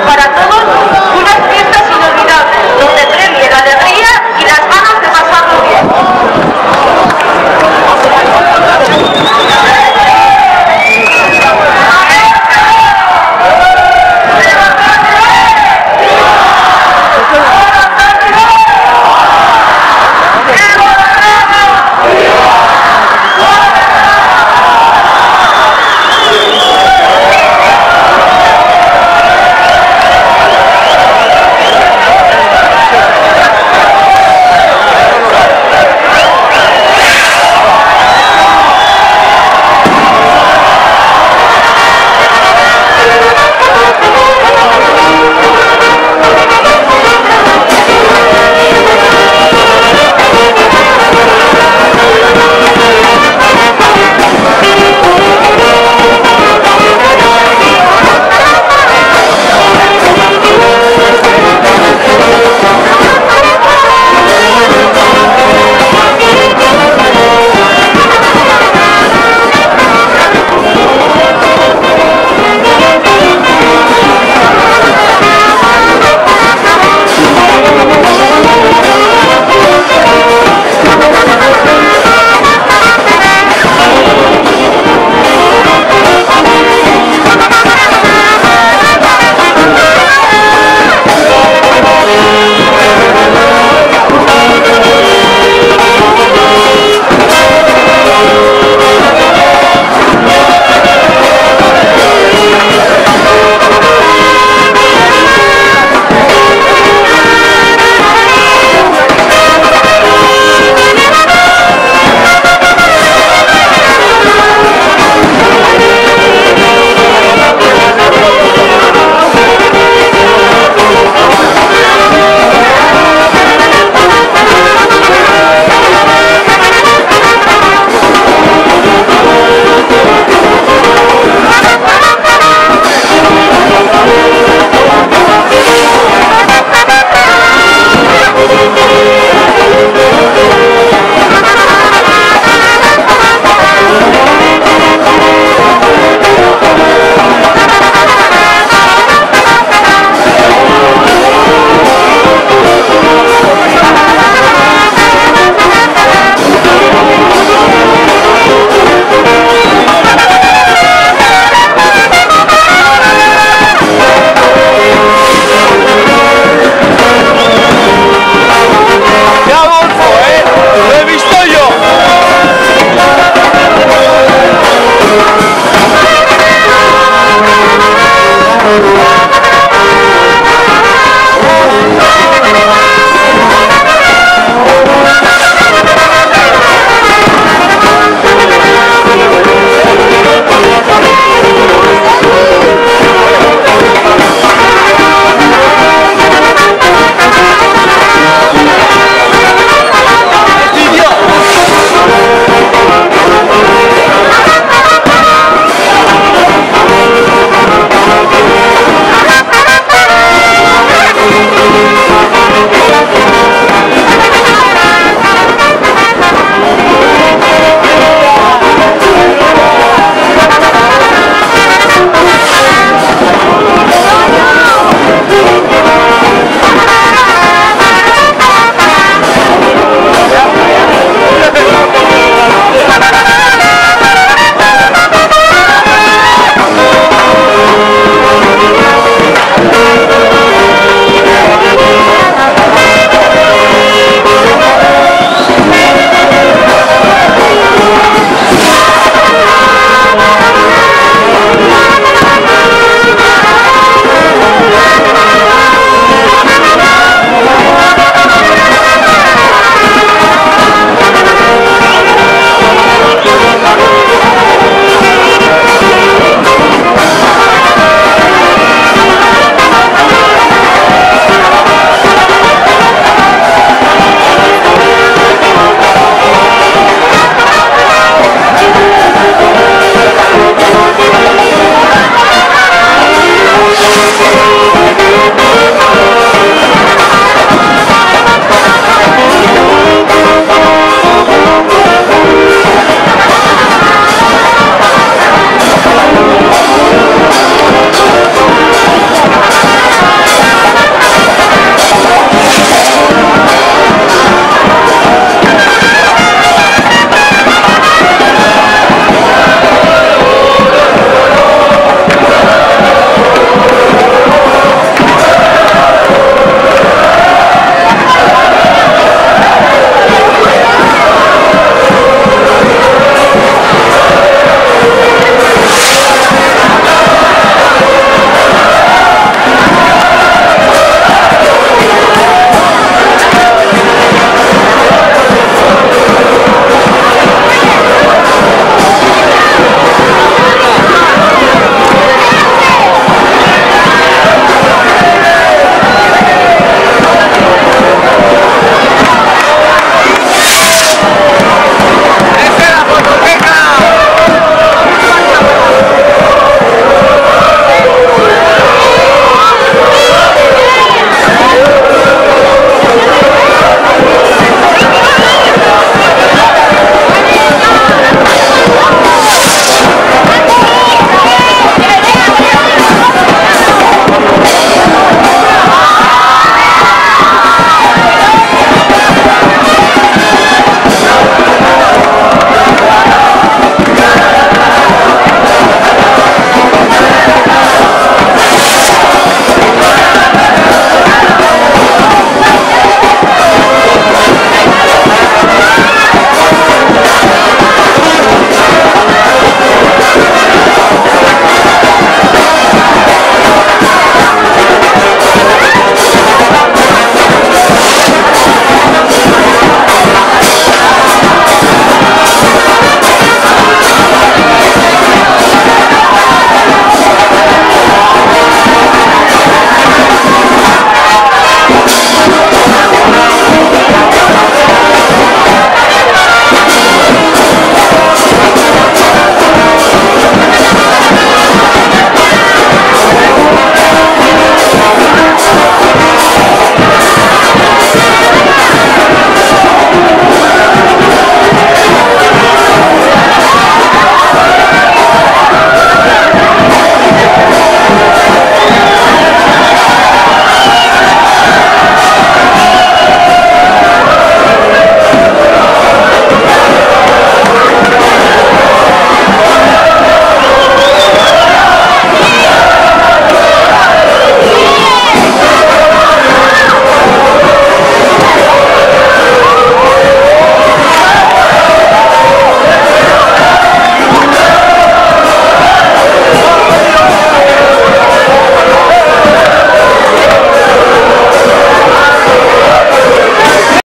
para